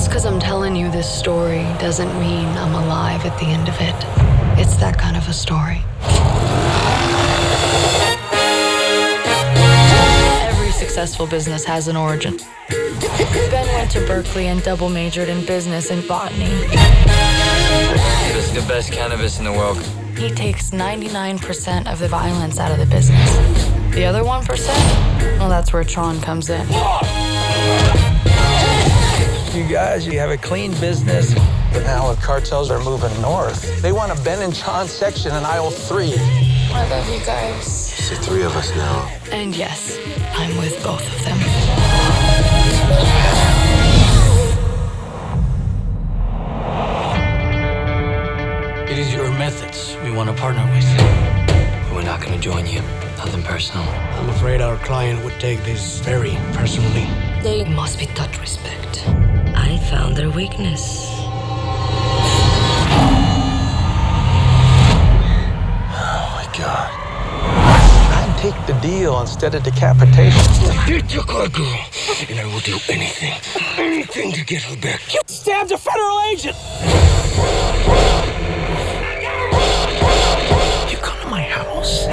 Just because I'm telling you this story doesn't mean I'm alive at the end of it. It's that kind of a story. Every successful business has an origin. Ben went to Berkeley and double majored in business and botany. This is the best cannabis in the world. He takes 99% of the violence out of the business. The other 1%? Well, that's where Chon comes in. You guys, you have a clean business. But now the cartels are moving north. They want a Ben and Chon section in aisle three. I love you guys. It's the three of us now. And yes, I'm with both of them. It is your methods we want to partner with. We're not going to join you. Nothing personal. I'm afraid our client would take this very personally. They must be taught respect. I found their weakness. Oh my god. I'd take the deal instead of decapitation. Get your car, girl, and I will do anything, anything to get her back. You stabbed a federal agent! You come to my house.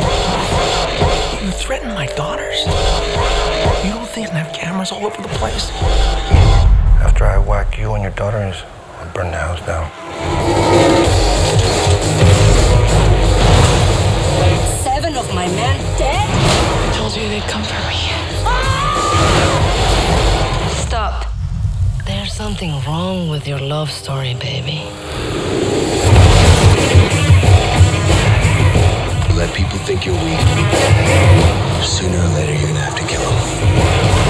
You threaten my daughters. You don't think I have cameras all over the place? After I whack you and your daughters, I'll burn the house down. Seven of my men dead? I told you they'd come for me. Ah! Stop. There's something wrong with your love story, baby. Let people think you're weak. Sooner or later, you're gonna have to kill them.